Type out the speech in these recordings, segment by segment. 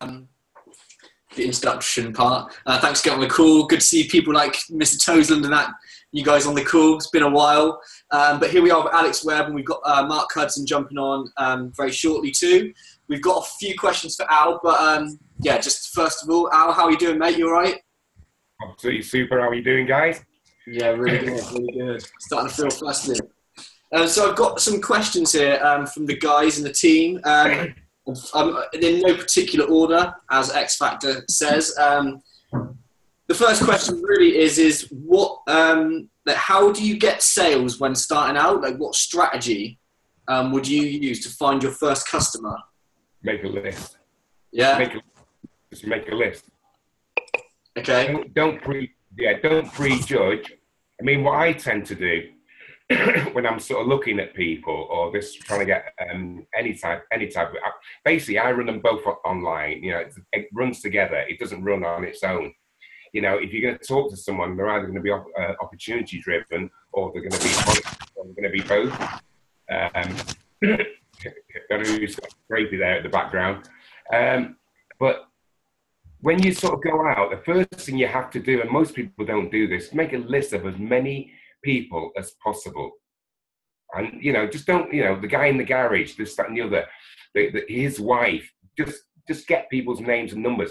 um, the introduction part. Uh, thanks for getting on the call. Good to see people like Mr. Toseland and that. You guys on the call. It's been a while, um, but here we are with Alex Webb, and we've got uh, Mark Hudson jumping on um, very shortly too. We've got a few questions for Al, but um, yeah, just first of all, Al, how are you doing, mate? You all right? Absolutely super. How are you doing, guys? Yeah, really good, really good. Starting to feel flustered. Uh, so I've got some questions here um, from the guys in the team. Um, in no particular order, as X Factor says. Um, the first question really is: is what? Um, like how do you get sales when starting out? Like, what strategy um, would you use to find your first customer? Make a list. Yeah. Make a, just make a list. Okay. Don't, don't pre yeah don't prejudge. I mean, what I tend to do when I'm sort of looking at people or this trying to get um, any type, any type of, basically I run them both online. You know, it runs together. It doesn't run on its own. You know, if you're going to talk to someone, they're either going to be uh, opportunity driven or they're going to be, or they're going to be both. Um, who's crazy there at the background. Um, but when you sort of go out, the first thing you have to do, and most people don't do this, make a list of as many people as possible. And, you know, just don't, you know, the guy in the garage, this, that, and the other, the, the, his wife, just, just get people's names and numbers.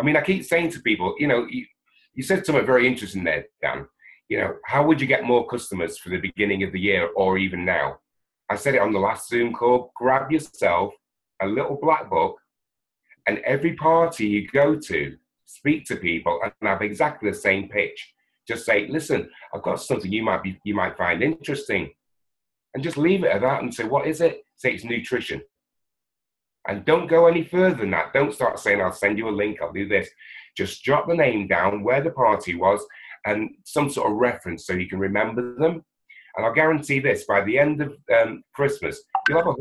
I mean, I keep saying to people, you know, you, you said something very interesting there, Dan. You know, how would you get more customers for the beginning of the year or even now? I said it on the last Zoom call grab yourself a little black book, and every party you go to, speak to people and have exactly the same pitch just say, listen, I've got something you might be you might find interesting. And just leave it at that and say, what is it? Say it's nutrition. And don't go any further than that. Don't start saying, I'll send you a link, I'll do this. Just jot the name down, where the party was, and some sort of reference so you can remember them. And I'll guarantee this by the end of um, Christmas, you'll have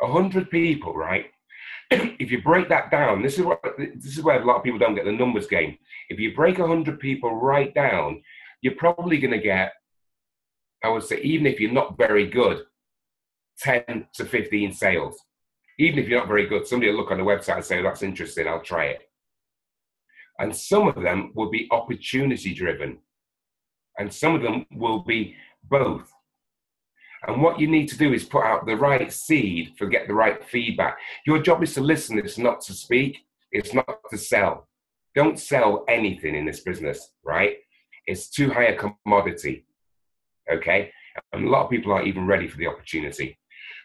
a hundred people, right? If you break that down, this is what this is where a lot of people don't get the numbers game. If you break hundred people right down, you're probably going to get, I would say, even if you're not very good, ten to fifteen sales. Even if you're not very good, somebody will look on the website and say, oh, "That's interesting. I'll try it." And some of them will be opportunity driven, and some of them will be both. And what you need to do is put out the right seed for get the right feedback. Your job is to listen, it's not to speak, it's not to sell. Don't sell anything in this business, right? It's too high a commodity. Okay? And a lot of people aren't even ready for the opportunity.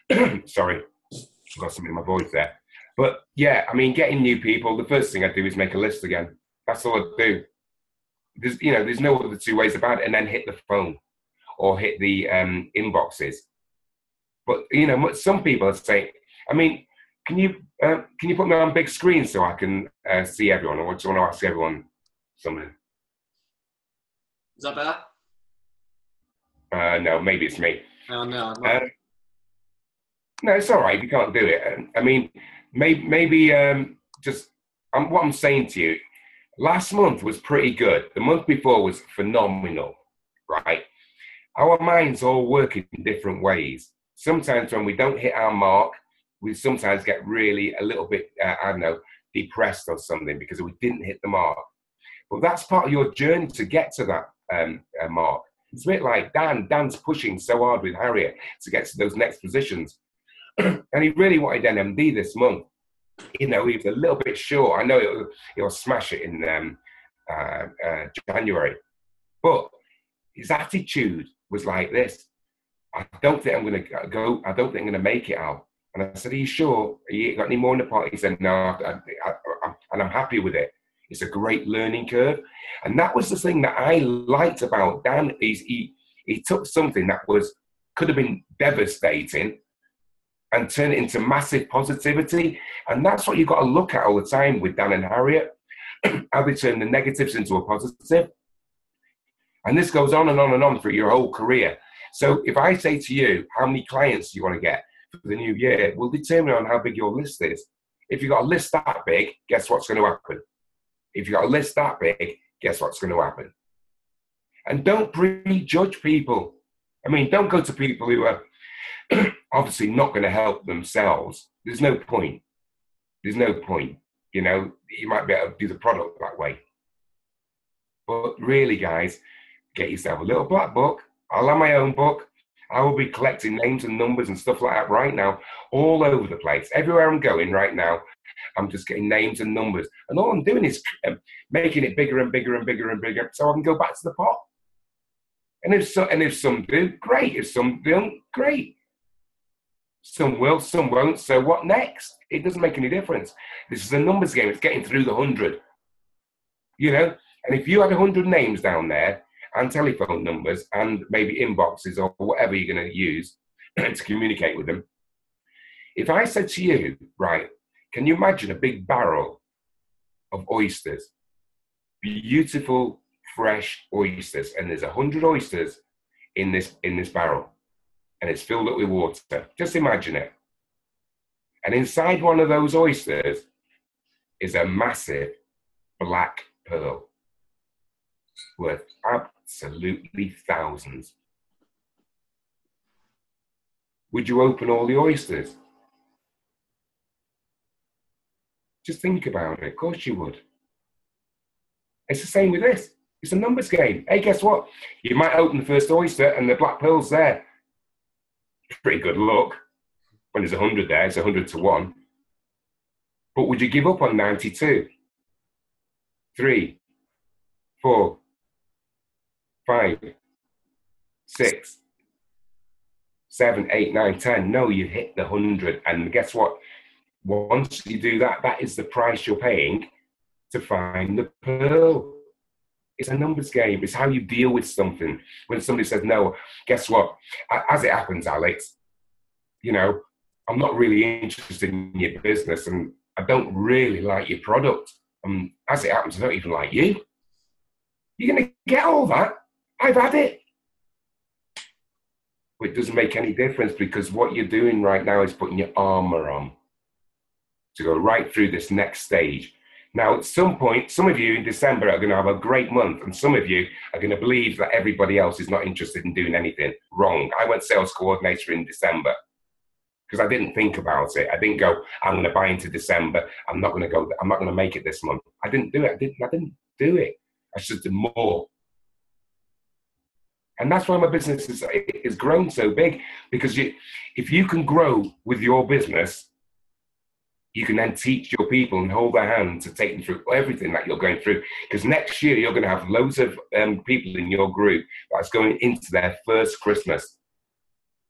Sorry, I've got something in my voice there. But yeah, I mean, getting new people, the first thing I do is make a list again. That's all I do. There's, you know, there's no other two ways about it. And then hit the phone or hit the um, inboxes. But you know, some people say, I mean, can you uh, can you put me on big screen so I can uh, see everyone? I just want to ask everyone something. Is that better? Uh, no, maybe it's me. Oh no. Uh, no, it's all right. You can't do it. I mean, maybe maybe um, just um, what I'm saying to you. Last month was pretty good. The month before was phenomenal, right? Our minds all work in different ways. Sometimes when we don't hit our mark, we sometimes get really a little bit, uh, I don't know, depressed or something because we didn't hit the mark. But that's part of your journey to get to that um, uh, mark. It's a bit like Dan. Dan's pushing so hard with Harriet to get to those next positions. and he really wanted NMD this month. You know, he was a little bit short. I know he'll, he'll smash it in um, uh, uh January. But his attitude was like this. I don't think I'm going to go. I don't think I'm going to make it out. And I said, Are you sure? Are you got any more in the pot? He said, No, I, I, I, and I'm happy with it. It's a great learning curve. And that was the thing that I liked about Dan. Is he, he took something that was could have been devastating and turned it into massive positivity. And that's what you've got to look at all the time with Dan and Harriet. how they turn the negatives into a positive. And this goes on and on and on through your whole career. So if I say to you, how many clients do you want to get for the new year, will determine on how big your list is. If you've got a list that big, guess what's going to happen? If you've got a list that big, guess what's going to happen? And don't prejudge people. I mean, don't go to people who are obviously not going to help themselves. There's no point. there's no point. You know, you might be able to do the product that way. But really, guys, get yourself a little black book. I'll have my own book. I will be collecting names and numbers and stuff like that right now, all over the place. Everywhere I'm going right now, I'm just getting names and numbers. And all I'm doing is um, making it bigger and bigger and bigger and bigger so I can go back to the pot. And if, so, and if some do, great. If some don't, great. Some will, some won't. So what next? It doesn't make any difference. This is a numbers game. It's getting through the hundred. You know, and if you had a hundred names down there and telephone numbers and maybe inboxes or whatever you're going to use to communicate with them, if I said to you, right, can you imagine a big barrel of oysters, beautiful fresh oysters, and there's a hundred oysters in this in this barrel, and it's filled up with water. Just imagine it. And inside one of those oysters is a massive black pearl worth absolutely thousands. Would you open all the oysters? Just think about it. Of course you would. It's the same with this. It's a numbers game. Hey, guess what? You might open the first oyster and the black pearl's there. Pretty good luck. When there's 100 there, it's 100 to 1. But would you give up on 92? Three, four, five, six, seven, eight, nine, ten. No, you hit the 100. And guess what? Once you do that, that is the price you're paying to find the pearl. It's a numbers game. It's how you deal with something. When somebody says no, guess what? As it happens, Alex, you know, I'm not really interested in your business and I don't really like your product. And as it happens, I don't even like you. You're going to get all that. I've had it. It doesn't make any difference because what you're doing right now is putting your armor on to go right through this next stage. Now, at some point, some of you in December are going to have a great month, and some of you are going to believe that everybody else is not interested in doing anything. Wrong. I went sales coordinator in December because I didn't think about it. I didn't go, I'm going to buy into December. I'm not going to go, I'm not going to make it this month. I didn't do it. I didn't, I didn't do it. I just did more. And that's why my business is, is grown so big because you, if you can grow with your business, you can then teach your people and hold their hand to take them through everything that you're going through. Because next year you're going to have loads of um, people in your group that's going into their first Christmas.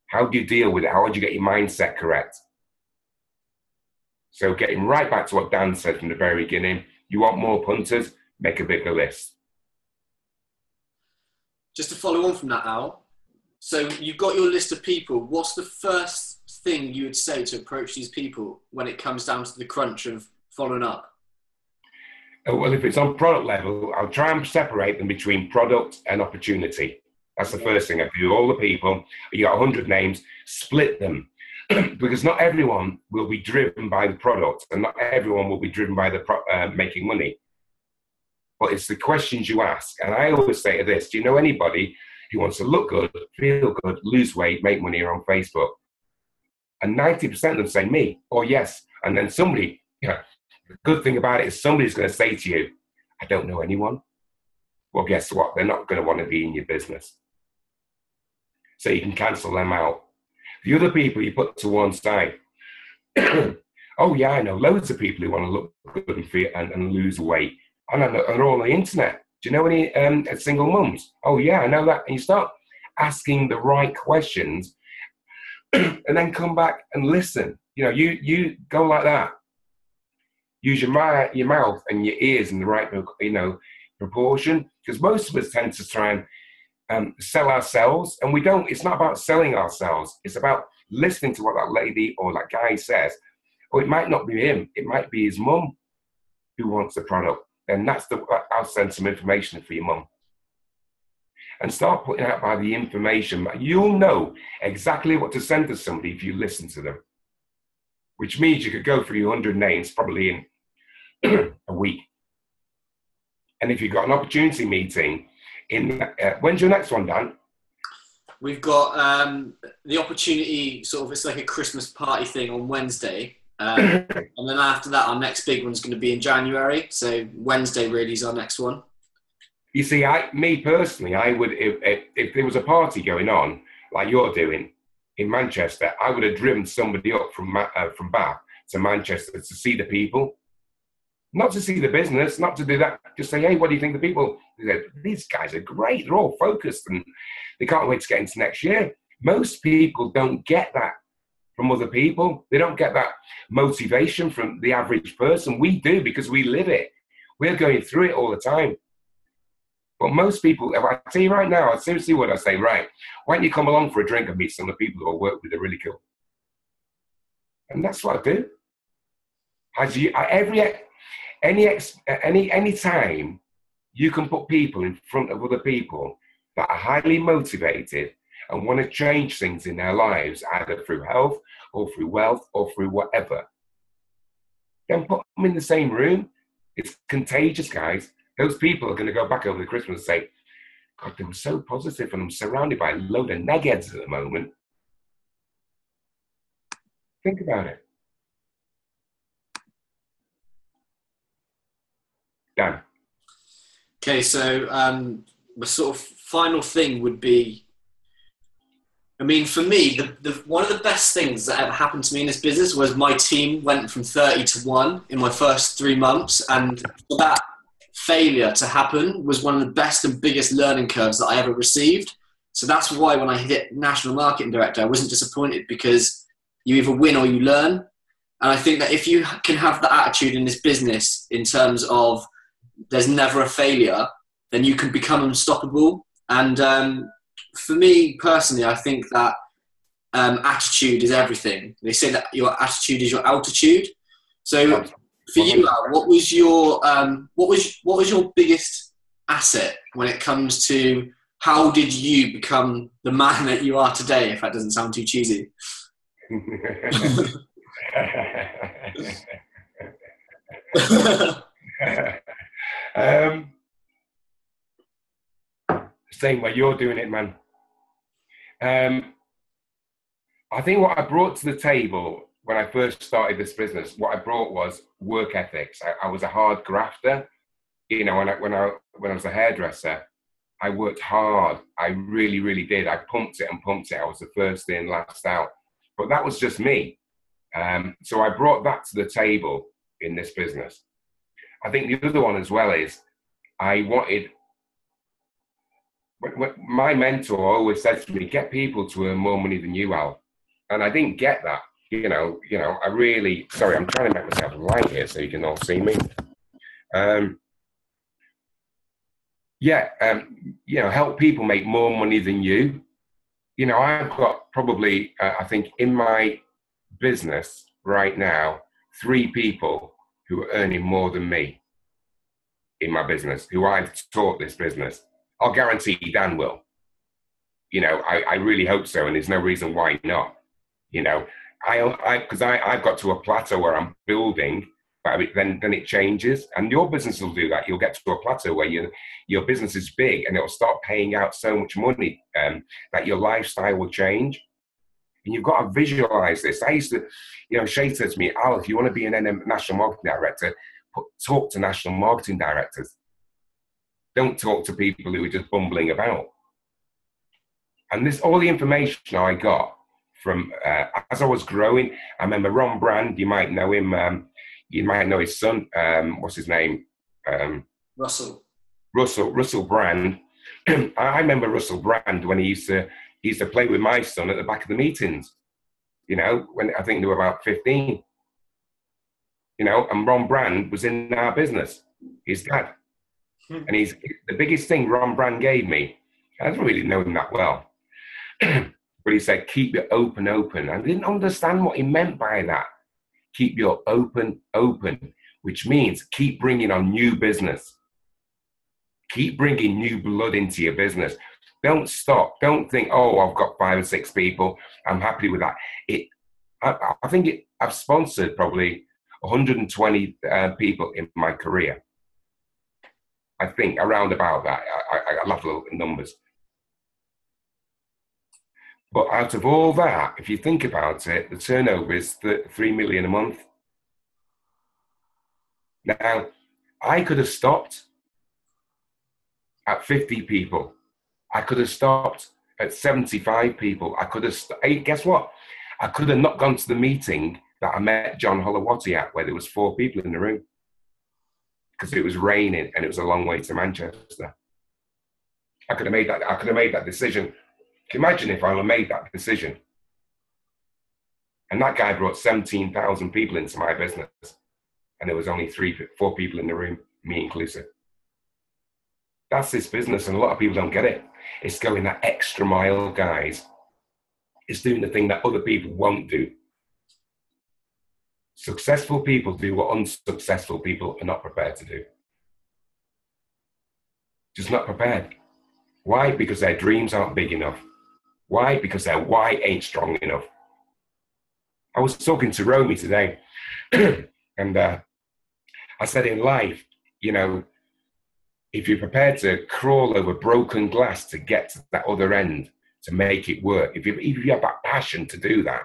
How do you deal with it? How do you get your mindset correct? So, getting right back to what Dan said from the very beginning, you want more punters, make a bigger list. Just to follow on from that, Al. So, you've got your list of people. What's the first thing you would say to approach these people when it comes down to the crunch of following up? Uh, well, if it's on product level, I'll try and separate them between product and opportunity. That's the first thing I do. All the people, you got 100 names, split them. because not everyone will be driven by the product and not everyone will be driven by the pro- uh, making money. But it's the questions you ask. And I always say to this do you know anybody who wants to look good, feel good, lose weight, make money on Facebook? and 90% of them say me or yes. And then somebody, you know, the good thing about it is somebody's going to say to you, I don't know anyone. Well, guess what? They're not going to want to be in your business. So you can cancel them out. The other people you put to one side, oh, yeah, I know loads of people who want to look good and, feel, and, and lose weight. And all on the internet. Do you know any um, single mums? Oh, yeah, I know that. And you start asking the right questions and then come back and listen. You know, you you go like that. Use your your mouth and your ears in the right, you know, proportion. Because most of us tend to try and um, sell ourselves, and we don't. It's not about selling ourselves. It's about listening to what that lady or that guy says. Or it might not be him. It might be his mum who wants the product. And that's the. I'll send some information for your mum and start putting out by the information. You'll know exactly what to send to somebody if you listen to them, which means you could go through your 100 names probably in a week. And if you've got an opportunity meeting, in uh, when's your next one, Dan? We've got um, the opportunity, sort of, it's like a Christmas party thing on Wednesday. Um, and then after that, our next big one's going to be in January. So Wednesday really is our next one. You see, I, me personally, I would if, if, if there was a party going on like you're doing in Manchester, I would have driven somebody up from uh, from Bath to Manchester to see the people, not to see the business, not to do that. Just say, hey, what do you think the people? Said, These guys are great. They're all focused and they can't wait to get into next year. Most people don't get that from other people. They don't get that motivation from the average person. We do because we live it. We're going through it all the time. But most people, if I tell you right now, I seriously would I say, right, why don't you come along for a drink and meet some of the people who I work with are really cool. And that's what I do. As you, every any any any time you can put people in front of other people that are highly motivated and want to change things in their lives, either through health or through wealth or through whatever, then put them in the same room. It's contagious, guys. Those people are going to go back over the Christmas and say, God, they were so positive and I'm surrounded by a load of neggheads at the moment. Think about it. Dan. Okay, so um, the sort of final thing would be I mean, for me, the, the, one of the best things that ever happened to me in this business was my team went from 30 to 1 in my first three months. And that failure to happen was one of the best and biggest learning curves that I ever received. So that's why when I hit national marketing director, I wasn't disappointed because you either win or you learn. And I think that if you can have the attitude in this business in terms of there's never a failure, then you can become unstoppable. And um, for me personally, I think that um, attitude is everything. They say that your attitude is your altitude. So for you, Al, what was your um, what was what was your biggest asset when it comes to how did you become the man that you are today? If that doesn't sound too cheesy. um, same way you're doing it, man. Um, I think what I brought to the table when I first started this business, what I brought was work ethics. I, I was a hard grafter. You know, when I, when I when I was a hairdresser, I worked hard. I really, really did. I pumped it and pumped it. I was the first in, last out. But that was just me. Um, so I brought that to the table in this business. I think the other one as well is I wanted my mentor always said to me, "Get people to earn more money than you, Al," and I didn't get that. You know, you know, I really sorry. I'm trying to make myself light here so you can all see me. Um, yeah, um, you know, help people make more money than you. You know, I've got probably, uh, I think, in my business right now, three people who are earning more than me in my business, who I've taught this business I'll guarantee Dan will. You know, I, I really hope so, and there's no reason why not. You know, I because I, I I've got to a plateau where I'm building, but then then it changes, and your business will do that. You'll get to a plateau where your your business is big, and it'll start paying out so much money um, that your lifestyle will change. And you've got to visualize this. I used to, you know, Shay said to me, Al, if you want to be an national marketing director, put, talk to national marketing directors don't talk to people who are just bumbling about. And this, all the information I got from uh, as I was growing. I remember Ron Brand. You might know him. Um, you might know his son. Um, what's his name? Um, Russell. Russell. Russell Brand. I remember Russell Brand when he used to he used to play with my son at the back of the meetings. You know, when I think they were about fifteen. You know, and Ron Brand was in our business. His dad. And he's the biggest thing Ron Brand gave me. I don't really know him that well. but he said, keep your open open. I didn't understand what he meant by that. Keep your open open, which means keep bringing on new business. Keep bringing new blood into your business. Don't stop. Don't think, oh, I've got five or six people. I'm happy with that. It, I, I think it, I've sponsored probably 120 uh, people in my career I think around about that. I, I, I love the numbers. But out of all that, if you think about it, the turnover is th- three million a month. Now, I could have stopped at 50 people. I could have stopped at 75 people. I could have, st- hey, guess what? I could have not gone to the meeting that I met John Holowati at, where there was four people in the room, because it was raining and it was a long way to Manchester. I could have made that. I could have made that decision. Imagine if I had made that decision? And that guy brought 17,000 people into my business, and there was only three, four people in the room, me inclusive. That's this business, and a lot of people don't get it. It's going that extra mile, guys. It's doing the thing that other people won't do. Successful people do what unsuccessful people are not prepared to do. Just not prepared. Why? Because their dreams aren't big enough. Why? Because their why ain't strong enough. I was talking to Romy today, and uh, I said in life, you know, if you're prepared to crawl over broken glass to get to that other end to make it work, if you, if you have that passion to do that,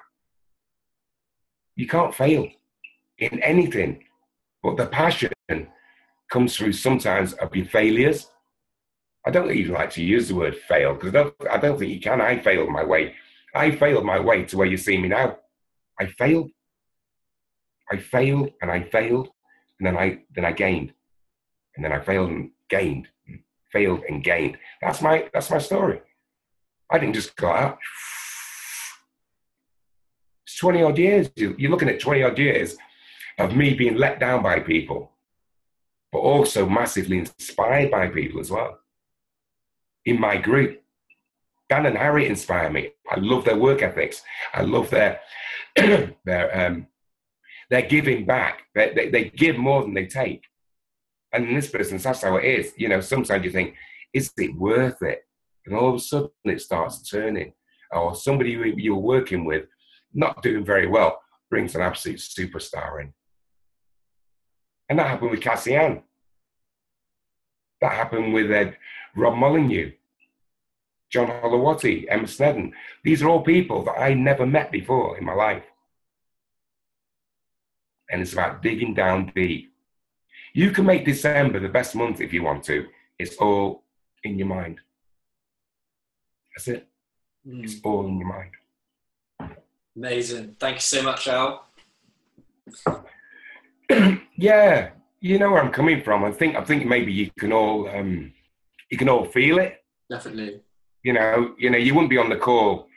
you can't fail in anything. But the passion comes through sometimes of your failures. I don't even like to use the word fail because I don't, I don't think you can. I failed my way. I failed my way to where you see me now. I failed. I failed and I failed and then I then I gained. And then I failed and gained, failed and gained. That's my that's my story. I didn't just go out. It's 20 odd years. You're looking at 20 odd years of me being let down by people, but also massively inspired by people as well. In my group, Dan and Harry inspire me. I love their work ethics. I love their their um, their giving back. They, they, they give more than they take. And in this business, that's how it is. You know, sometimes you think, is it worth it? And all of a sudden it starts turning. Or somebody you were working with, not doing very well, brings an absolute superstar in. And that happened with Cassie Ann. That happened with Ed, Rob Molyneux, John Holowati, Emma Snedden. These are all people that I never met before in my life. And it's about digging down deep you can make December the best month if you want to. It's all in your mind. That's it. Mm. It's all in your mind. Amazing. Thank you so much, Al. yeah, you know where I'm coming from. I think I think maybe you can all um, you can all feel it. Definitely. You know, you know, you wouldn't be on the call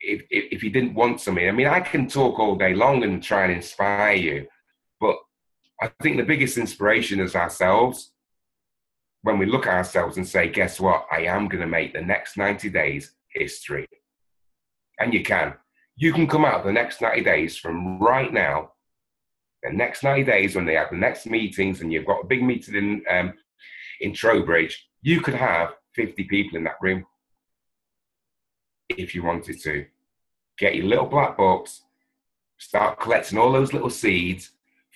if, if, if you didn't want something. I mean, I can talk all day long and try and inspire you, but I think the biggest inspiration is ourselves. When we look at ourselves and say, guess what? I am going to make the next 90 days history. And you can. You can come out the next 90 days from right now, the next 90 days when they have the next meetings and you've got a big meeting in, um, in Trowbridge, you could have 50 people in that room if you wanted to. Get your little black box, start collecting all those little seeds,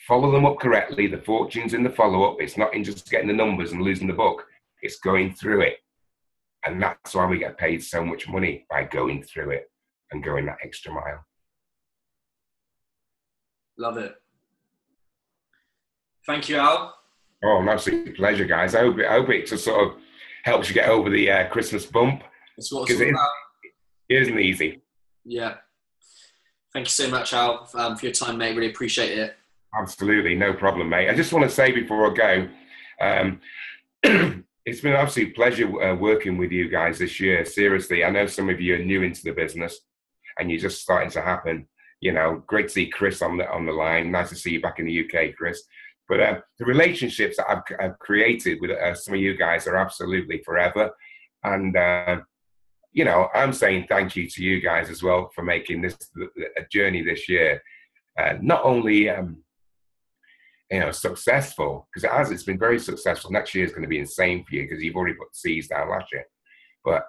follow them up correctly. The fortune's in the follow up. It's not in just getting the numbers and losing the book, it's going through it. And that's why we get paid so much money by going through it and going that extra mile. Love it. Thank you, Al. Oh, an absolute pleasure, guys. I hope it, I hope it just sort of helps you get over the uh, Christmas bump. It's what it's it, it isn't easy. Yeah. Thank you so much, Al, um, for your time, mate. Really appreciate it. Absolutely, no problem, mate. I just want to say before I go, um, it's been an absolute pleasure uh, working with you guys this year. Seriously, I know some of you are new into the business, and you're just starting to happen. You know, great to see Chris on the on the line. Nice to see you back in the UK, Chris. But uh, the relationships that I've, I've created with uh, some of you guys are absolutely forever, and uh, you know, I'm saying thank you to you guys as well for making this a journey this year. Uh, not only um, you know, successful, because as it's been very successful, next year is going to be insane for you because you've already put seeds down last year. But,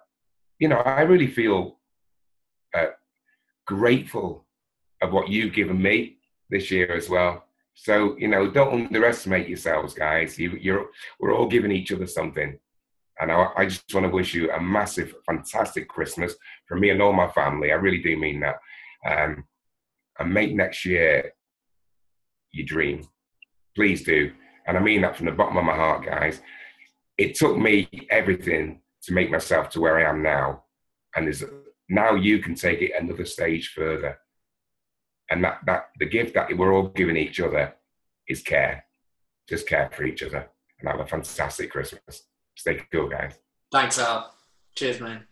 you know, I really feel uh, grateful of what you've given me this year as well. So, you know, don't underestimate yourselves, guys. You, you're, we're all giving each other something. And I, I just want to wish you a massive, fantastic Christmas from me and all my family. I really do mean that. Um, and make next year your dream. Please do. And I mean that from the bottom of my heart, guys. It took me everything to make myself to where I am now. And there's now you can take it another stage further. And that, that the gift that we're all giving each other is care. Just care for each other. And have a fantastic Christmas. Stay cool, guys. Thanks, Al. Cheers, man.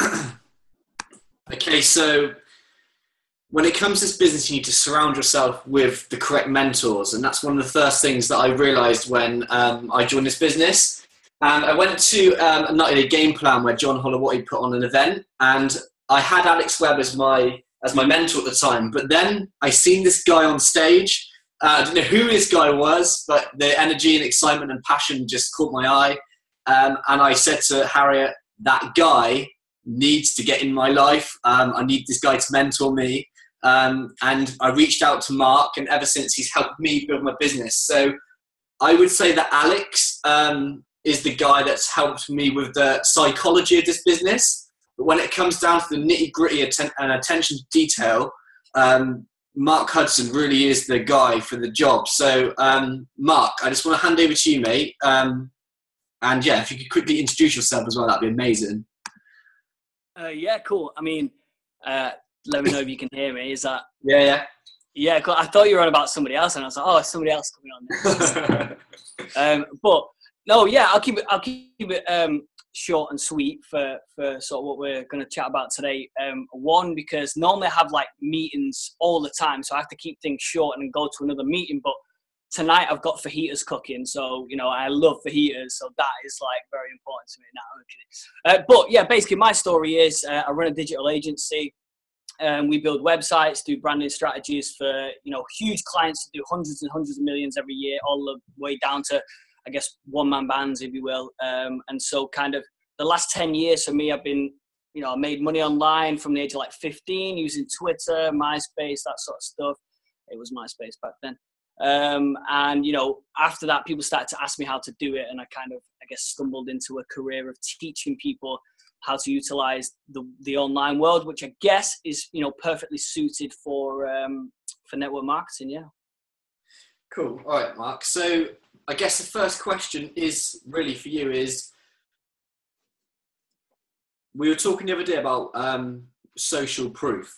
okay, so when it comes to this business, you need to surround yourself with the correct mentors. And that's one of the first things that I realized when um, I joined this business. And I went to um, a night in a game plan where John Holowati put on an event. And I had Alex Webb as my, as my mentor at the time. But then I seen this guy on stage. Uh, I don't know who this guy was, but the energy and excitement and passion just caught my eye. Um, and I said to Harriet, that guy needs to get in my life. Um, I need this guy to mentor me. Um, and I reached out to Mark, and ever since he's helped me build my business. So I would say that Alex um, is the guy that's helped me with the psychology of this business. But when it comes down to the nitty gritty atten- and attention to detail, um, Mark Hudson really is the guy for the job. So, um, Mark, I just want to hand over to you, mate. Um, and yeah, if you could quickly introduce yourself as well, that'd be amazing. Uh, yeah, cool. I mean, uh, let me know if you can hear me. Is that? Yeah, yeah. Yeah, cool. I thought you were on about somebody else, and I was like, oh, somebody else coming on. um, but no, yeah, I'll keep it. I'll keep it um, short and sweet for for sort of what we're going to chat about today. Um, one because normally I have like meetings all the time, so I have to keep things short and go to another meeting. But tonight I've got fajitas cooking, so you know I love fajitas, so that is like very important to me now. Uh, but yeah, basically my story is uh, I run a digital agency. Um, we build websites, do branding strategies for you know huge clients to do hundreds and hundreds of millions every year, all the way down to I guess one man bands, if you will. Um, and so kind of the last ten years for me, I've been you know I made money online from the age of like 15 using Twitter, MySpace, that sort of stuff. It was MySpace back then. Um, and you know, after that, people started to ask me how to do it, and I kind of, I guess, stumbled into a career of teaching people how to utilize the the online world, which I guess is you know perfectly suited for um, for network marketing. Yeah. Cool. All right, Mark. So I guess the first question is really for you is we were talking the other day about um, social proof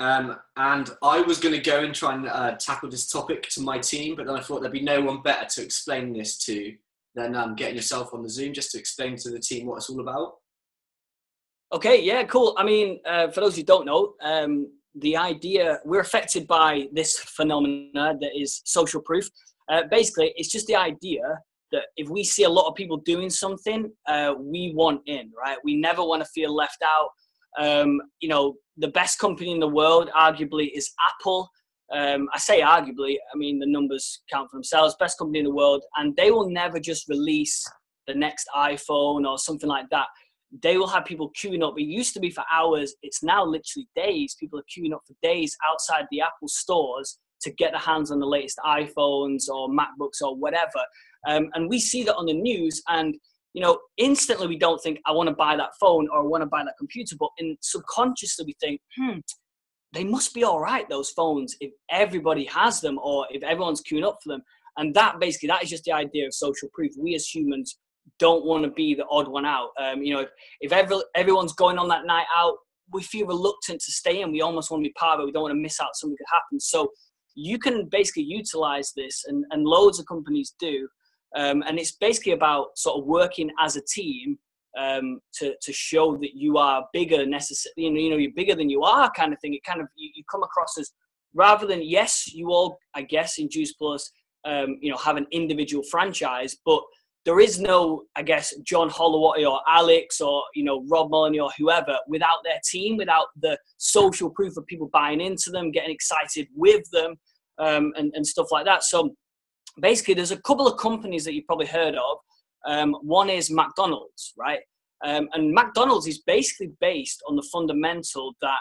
um, and I was going to go and try and uh, tackle this topic to my team, but then I thought there'd be no one better to explain this to than um, getting yourself on the Zoom just to explain to the team what it's all about. Okay, yeah, cool. I mean, uh, for those who don't know, um, the idea we're affected by this phenomena that is social proof. Uh, basically, it's just the idea that if we see a lot of people doing something, uh, we want in, right? We never want to feel left out. Um, you know, the best company in the world, arguably, is Apple. Um, I say arguably, I mean, the numbers count for themselves. Best company in the world. And they will never just release the next iPhone or something like that. They will have people queuing up. It used to be for hours, it's now literally days. People are queuing up for days outside the Apple stores to get their hands on the latest iPhones or MacBooks or whatever. Um, and we see that on the news. And you know, instantly we don't think, I want to buy that phone or I want to buy that computer, but in subconsciously we think, hmm, they must be all right, those phones, if everybody has them or if everyone's queuing up for them. And that basically, that is just the idea of social proof. We as humans don't want to be the odd one out. Um, you know, if, if every, everyone's going on that night out, we feel reluctant to stay in. We almost want to be part of it. We don't want to miss out something could happen. So you can basically utilize this, and, and loads of companies do, um, and it's basically about sort of working as a team um, to, to show that you are bigger necessarily, you know, you know, you're bigger than you are kind of thing. It kind of, you, you come across as rather than, yes, you all, I guess, in Juice Plus, um, you know, have an individual franchise, but there is no, I guess, John Holowati or Alex or, you know, Rob Moloney or whoever without their team, without the social proof of people buying into them, getting excited with them, um, and, and stuff like that. So basically, there's a couple of companies that you've probably heard of. Um, one is McDonald's, right? Um, and McDonald's is basically based on the fundamental that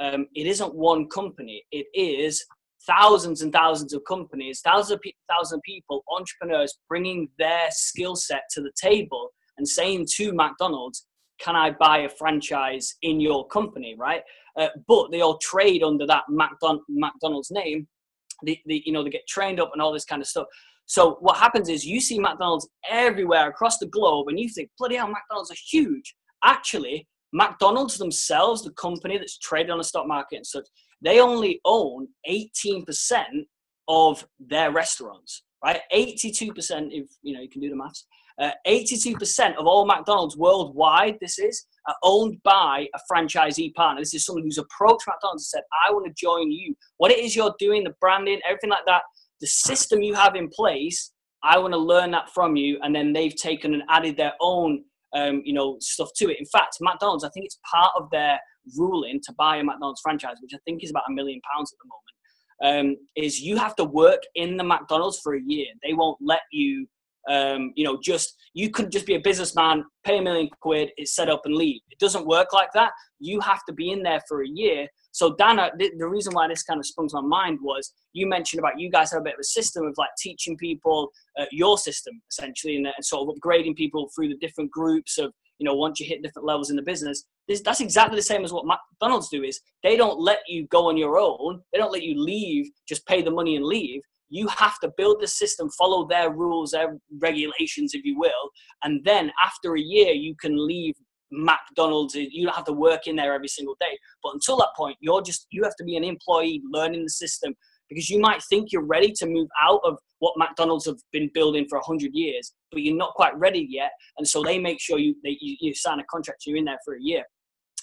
um, it isn't one company, it is thousands and thousands of companies, thousands of, pe- thousands of people, entrepreneurs bringing their skill set to the table and saying to McDonald's, can I buy a franchise in your company, right? Uh, but they all trade under that McDon- McDonald's name. They, you know, they get trained up and all this kind of stuff. So what happens is you see McDonald's everywhere across the globe, and you think, bloody hell, McDonald's are huge. Actually, McDonald's themselves, the company that's traded on the stock market and such, they only own 18% of their restaurants, right? 82%, if you know you can do the maths. Uh, 82% of all McDonald's worldwide, this is, are owned by a franchisee partner. This is someone who's approached McDonald's and said, I want to join you. What it is you're doing, the branding, everything like that, the system you have in place, I want to learn that from you. And then they've taken and added their own, um, you know, stuff to it. In fact, McDonald's, I think it's part of their ruling to buy a McDonald's franchise, which I think is about a million pounds at the moment. Um, is you have to work in the McDonald's for a year. They won't let you um, you know, just you could just be a businessman, pay a million quid, it's set up and leave. It doesn't work like that. You have to be in there for a year. So Dana, the, the reason why this kind of sprung to my mind was you mentioned about you guys have a bit of a system of like teaching people uh, your system essentially, and, and sort of upgrading people through the different groups of you know once you hit different levels in the business. This, that's exactly the same as what McDonald's do. Is they don't let you go on your own. They don't let you leave, just pay the money and leave you have to build the system, follow their rules, their regulations, if you will, and then after a year, you can leave McDonald's. You don't have to work in there every single day. But until that point, you're just you have to be an employee learning the system because you might think you're ready to move out of what McDonald's have been building for 100 years, but you're not quite ready yet. And so they make sure you they, you, you sign a contract, you're in there for a year.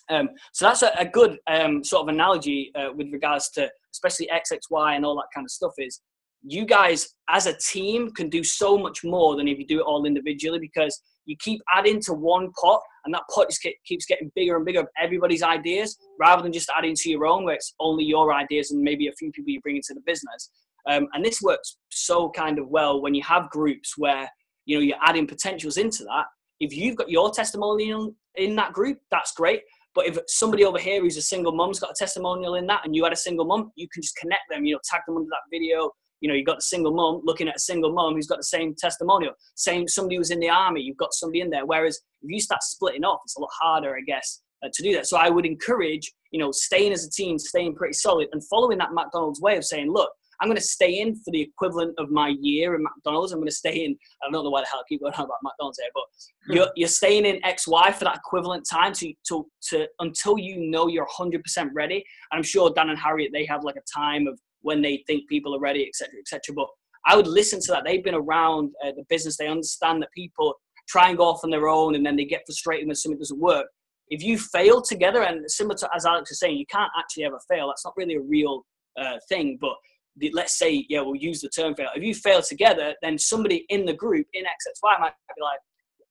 Um, so that's a, a good um, sort of analogy uh, with regards to especially XXY and all that kind of stuff is you guys as a team can do so much more than if you do it all individually because you keep adding to one pot and that pot just keeps getting bigger and bigger of everybody's ideas rather than just adding to your own where it's only your ideas and maybe a few people you bring into the business. Um, and this works so kind of well when you have groups where you know you're adding potentials into that. If you've got your testimonial in that group that's great. But if somebody over here who's a single mum's got a testimonial in that and you had a single mum you can just connect them you know tag them under that video you know, you've got a single mom looking at a single mom who's got the same testimonial. Same somebody who's in the army, you've got somebody in there. Whereas if you start splitting off, it's a lot harder, I guess, uh, to do that. So I would encourage, you know, staying as a team, staying pretty solid, and following that McDonald's way of saying, look, I'm going to stay in for the equivalent of my year in McDonald's. I'm going to stay in. I don't know why the hell I keep going on about McDonald's here, but hmm. you're, you're staying in XY for that equivalent time to, to, to until you know you're 100% ready. And I'm sure Dan and Harriet they have like a time of when they think people are ready, etc., etc. But I would listen to that. They've been around uh, the business. They understand that people try and go off on their own, and then they get frustrated when something doesn't work. If you fail together, and similar to as Alex is saying, you can't actually ever fail. That's not really a real uh, thing. But the, let's say, yeah, we'll use the term fail. If you fail together, then somebody in the group in XXY might be like,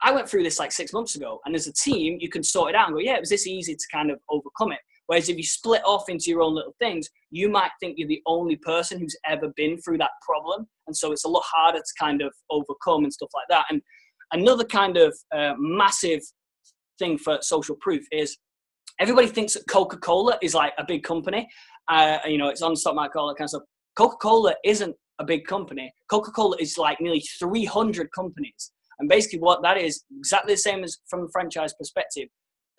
I went through this like six months ago, and as a team, you can sort it out and go, yeah, it was this easy to kind of overcome it. Whereas if you split off into your own little things, you might think you're the only person who's ever been through that problem. And so it's a lot harder to kind of overcome and stuff like that. And another kind of uh, massive thing for social proof is everybody thinks that Coca Cola is like a big company. Uh, you know, it's on stock market, all that kind of stuff. Coca Cola isn't a big company. Coca Cola is like nearly 300 companies. And basically, what that is exactly the same as from a franchise perspective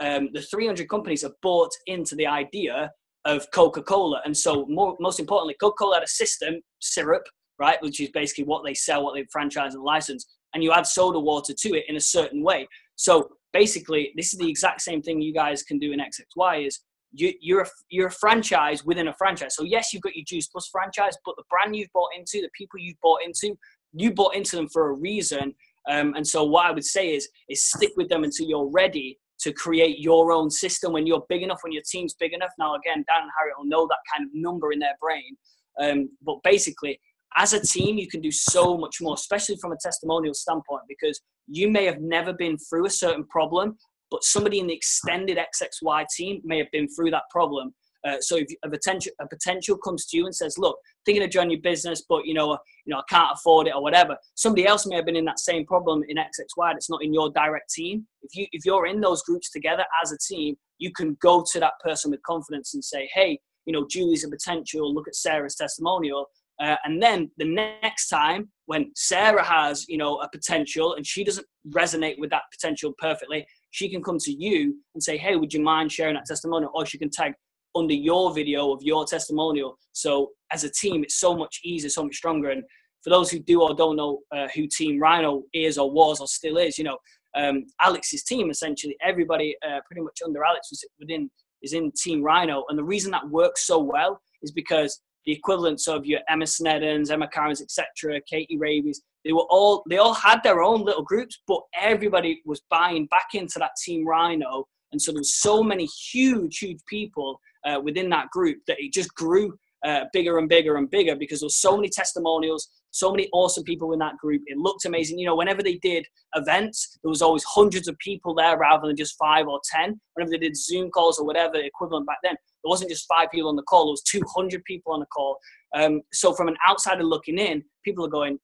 um, the 300 companies have bought into the idea of Coca-Cola. And so more, most importantly, Coca-Cola had a system, syrup, right, which is basically what they sell, what they franchise and license, and you add soda water to it in a certain way. So basically, this is the exact same thing you guys can do in XXY is you, you're, a, you're a franchise within a franchise. So yes, you've got your Juice Plus franchise, but the brand you've bought into, the people you've bought into, you bought into them for a reason. Um, and so what I would say is, is stick with them until you're ready to create your own system when you're big enough, when your team's big enough. Now, again, Dan and Harry will know that kind of number in their brain. Um, but basically, as a team, you can do so much more, especially from a testimonial standpoint, because you may have never been through a certain problem, but somebody in the extended XXY team may have been through that problem. Uh, so if a potential, a potential comes to you and says, "Look, thinking of joining your business, but you know, you know, I can't afford it or whatever." Somebody else may have been in that same problem in XXY It's not in your direct team. If you if you're in those groups together as a team, you can go to that person with confidence and say, "Hey, you know, Julie's a potential. Look at Sarah's testimonial." Uh, and then the next time when Sarah has, you know, a potential and she doesn't resonate with that potential perfectly, she can come to you and say, hey, would you mind sharing that testimonial? Or she can tag under your video of your testimonial. So as a team, it's so much easier, so much stronger. And for those who do or don't know uh, who Team Rhino is or was or still is, you know, um, Alex's team essentially, everybody uh, pretty much under Alex was within is in Team Rhino, and the reason that works so well is because the equivalents of your Emma Sneddens, Emma Carrons, etc., Katie Rabies, they were all they all had their own little groups, but everybody was buying back into that Team Rhino, and so there was so many huge, huge people uh, within that group that it just grew uh, bigger and bigger and bigger because there was so many testimonials, so many awesome people in that group. It looked amazing. You know, whenever they did events, there was always hundreds of people there rather than just five or ten. Whenever they did Zoom calls or whatever equivalent back then, there wasn't just five people on the call. There was 200 people on the call. Um, so from an outsider looking in, people are going,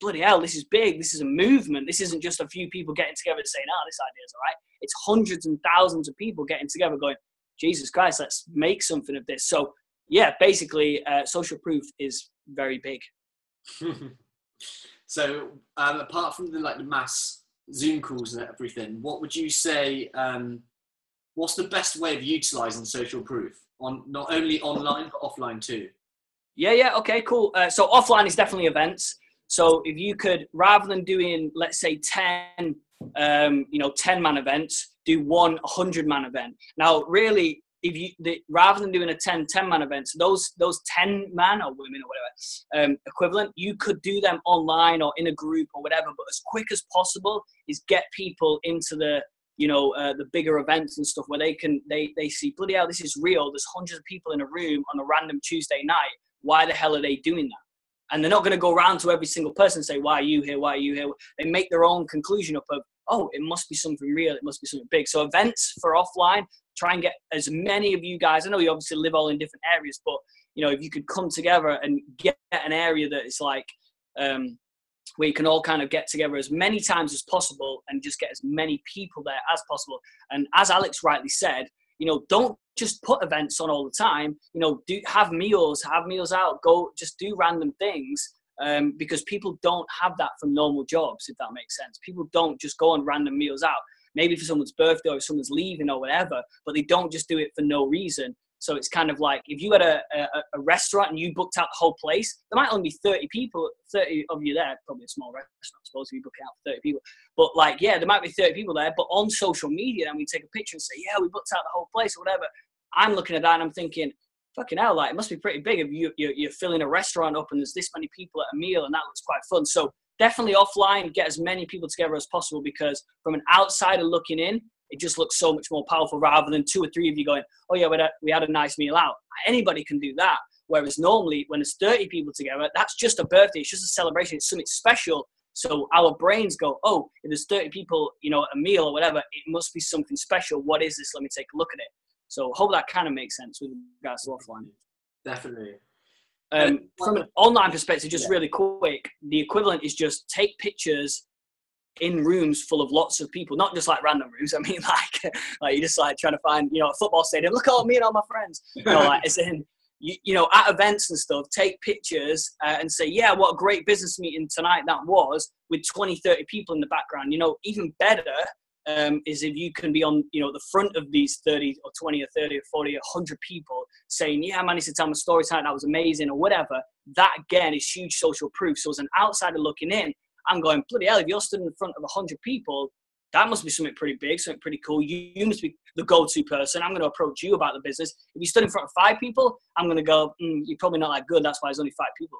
bloody hell, this is big. This is a movement. This isn't just a few people getting together and saying, oh, this idea is all right. It's hundreds and thousands of people getting together going, Jesus Christ, let's make something of this. So yeah, basically, uh, social proof is very big. so, um, apart from the like the mass Zoom calls and everything, what would you say? Um, what's the best way of utilizing social proof on not only online but offline too? Yeah, yeah, okay, cool. Uh, so offline is definitely events. So if you could, rather than doing, let's say, ten, um, you know, ten man events, do one one hundred man event. Now, really, if you the, rather than doing a 10 10 man event so those those 10 man or women or whatever um, equivalent you could do them online or in a group or whatever but as quick as possible is get people into the you know uh, the bigger events and stuff where they can they they see bloody hell this is real. There's hundreds of people in a room on a random tuesday night. Why the hell are they doing that and they're not going to go around to every single person and say why are you here why are you here they make their own conclusion up of oh it must be something real it must be something big so events for offline try and get as many of you guys. I know you obviously live all in different areas, but you know if you could come together and get an area that is like um, where you can all kind of get together as many times as possible and just get as many people there as possible. And as Alex rightly said, you know, don't just put events on all the time. You know, do have meals, have meals out, go just do random things. Um, because people don't have that from normal jobs, if that makes sense. People don't just go on random meals out maybe for someone's birthday or someone's leaving or whatever, but they don't just do it for no reason. So it's kind of like if you had a, a, a, restaurant and you booked out the whole place, there might only be 30 people, 30 of you there, probably a small restaurant, I suppose, if you book out 30 people. But like, yeah, there might be 30 people there, but on social media, then we take a picture and say, yeah, we booked out the whole place or whatever. I'm looking at that and I'm thinking, fucking hell, like it must be pretty big if you, you're, you're filling a restaurant up and there's this many people at a meal and that looks quite fun. So definitely offline, get as many people together as possible because from an outsider looking in, it just looks so much more powerful rather than two or three of you going, oh yeah, we had a, we had a nice meal out. Anybody can do that. Whereas normally when there's 30 people together, that's just a birthday. It's just a celebration. It's something special. So our brains go, oh, if there's 30 people, you know, a meal or whatever, it must be something special. What is this? Let me take a look at it. So hope that kind of makes sense with regards to offline. Definitely. Um, from an online perspective, just yeah. really quick, the equivalent is just take pictures in rooms full of lots of people, not just like random rooms. I mean, like, like you just like trying to find, you know, a football stadium. Look at me and all my friends. You know, like, as in, you, you know, at events and stuff, take pictures uh, and say, yeah, what a great business meeting tonight that was with 20, 30 people in the background. You know, even better um, is if you can be on, you know, the front of these 30 or 20 or 30 or 40 or 100 people saying, yeah, I managed to tell my story tonight, that was amazing or whatever, that again is huge social proof. So as an outsider looking in, I'm going, bloody hell, if you're stood in front of 100 people, that must be something pretty big, something pretty cool. You, you must be the go-to person. I'm going to approach you about the business. If you stood in front of five people, I'm going to go, mm, you're probably not that good. That's why there's only five people.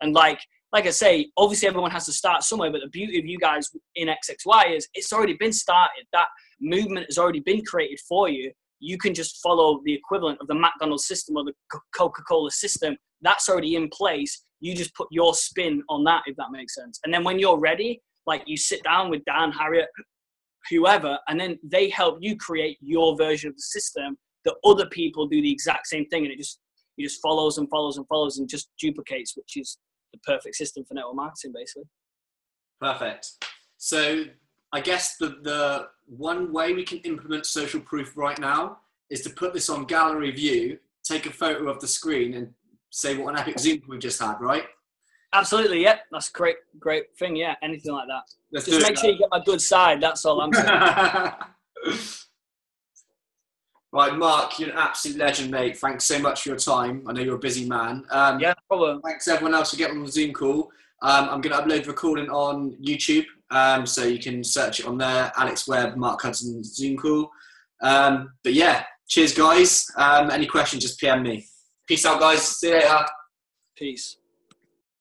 And like, like I say, obviously everyone has to start somewhere, but the beauty of you guys in XXY is it's already been started. That movement has already been created for you. You can just follow the equivalent of the McDonald's system or the Coca Cola system. That's already in place. You just put your spin on that, if that makes sense. And then when you're ready, like you sit down with Dan, Harriet, whoever, and then they help you create your version of the system that other people do the exact same thing. And it just, it just follows and follows and follows and just duplicates, which is the perfect system for network marketing, basically. Perfect. So I guess the, the one way we can implement social proof right now is to put this on gallery view, take a photo of the screen and say what an epic Zoom we've just had, right? Absolutely, yeah. That's a great, great thing. Yeah, anything like that. Let's Just make it. sure you get my good side. That's all I'm saying. right, Mark, you're an absolute legend, mate. Thanks so much for your time. I know you're a busy man. Um, yeah, no problem. Thanks everyone else for getting on the Zoom call. Um, I'm going to upload the recording on YouTube, um, so you can search it on there. Alex Webb, Mark Hudson Zoom call. Um, but yeah, cheers, guys. Um, any questions, just PM me. Peace out, guys. See you later. Peace.